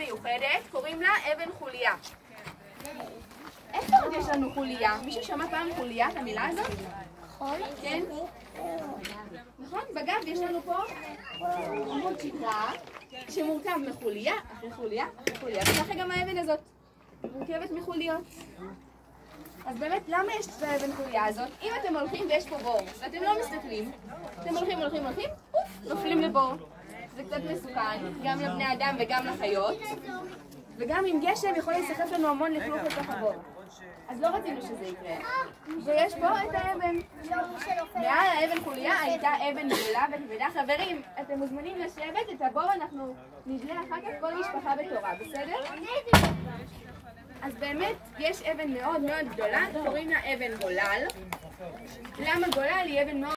מיוחדת, קוראים לה אבן חוליה. איפה עוד יש לנו חוליה? מישהו שמע פעם חוליה, את המילה הזאת? כן? נכון? בגב יש לנו פה עמוד שדרה שמורכב מחוליה, אחרי חוליה, אחרי חוליה, וככה גם האבן הזאת מורכבת מחוליות. אז באמת, למה יש את האבן חוליה הזאת? אם אתם הולכים ויש פה בור, ואתם לא מסתכלים, אתם הולכים, הולכים, הולכים, אוף, נופלים לבור. זה קצת מסוכן, גם לבני אדם וגם לחיות, וגם עם גשם יכול להיסחף לנו המון לכלוך לתוך הבור. אז לא רצינו שזה יקרה. ויש פה את האבן. מעל האבן חוליה הייתה אבן גדולה וכבדה. חברים, אתם מוזמנים לשבת, את הבור אנחנו נדלה אחר כך כל משפחה בתורה, בסדר? אז באמת, יש אבן מאוד מאוד גדולה, קוראים לה אבן גולל. למה גולל? היא אבן מאוד...